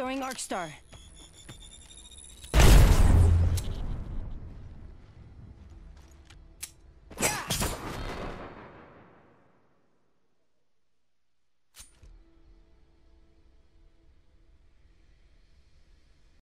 Throwing Arc Star.